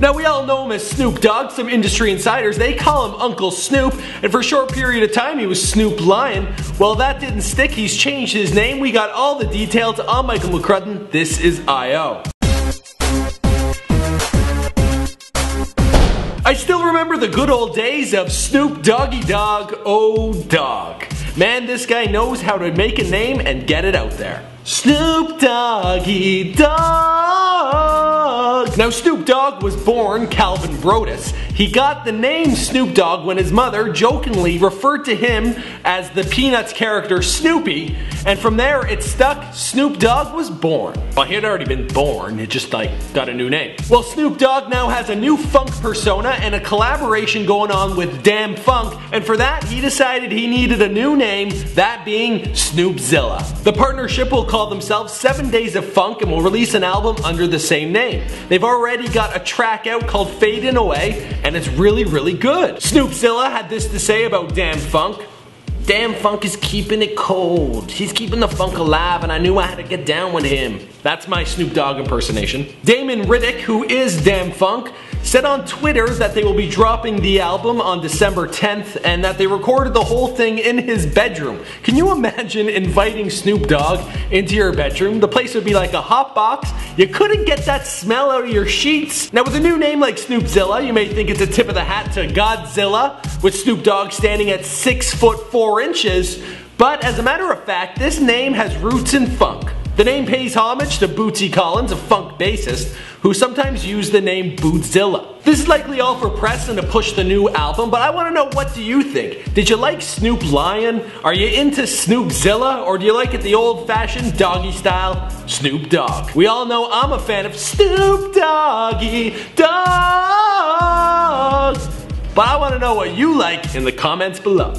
Now we all know him as Snoop Dogg, some industry insiders, they call him Uncle Snoop, and for a short period of time he was Snoop Lion. Well that didn't stick, he's changed his name, we got all the details on Michael McCrudden, this is I.O. I still remember the good old days of Snoop Doggy Dogg, oh dog. Man, this guy knows how to make a name and get it out there. Snoop Doggy Dogg. Now Snoop Dogg was born Calvin Broadus. He got the name Snoop Dogg when his mother jokingly referred to him as the Peanuts character Snoopy, and from there it stuck, Snoop Dogg was born. Well, he had already been born, it just like got a new name. Well, Snoop Dogg now has a new funk persona and a collaboration going on with Dâm-Funk, and for that he decided he needed a new name, that being Snoopzilla. The partnership will call themselves 7 Days of Funk and will release an album under the same name. They've already got a track out called Fading Away, and it's really, really good. Snoopzilla had this to say about Dâm-Funk. Damn Funk is keeping it cold. He's keeping the funk alive and I knew I had to get down with him. That's my Snoop Dogg impersonation. Damon Riddick, who is Dâm-Funk, said on Twitter that they will be dropping the album on December 10th and that they recorded the whole thing in his bedroom. Can you imagine inviting Snoop Dogg into your bedroom? The place would be like a hot box. You couldn't get that smell out of your sheets. Now with a new name like Snoopzilla, you may think it's a tip of the hat to Godzilla, with Snoop Dogg standing at 6 foot 4 inches, but as a matter of fact, this name has roots in funk. The name pays homage to Bootsy Collins, a funk bassist, who sometimes used the name Bootzilla. This is likely all for press and to push the new album, but I want to know what do you think? Did you like Snoop Lion? Are you into Snoopzilla? Or do you like it the old fashioned doggy style Snoop Dogg? We all know I'm a fan of Snoop Doggy Dogg. But I want to know what you like in the comments below.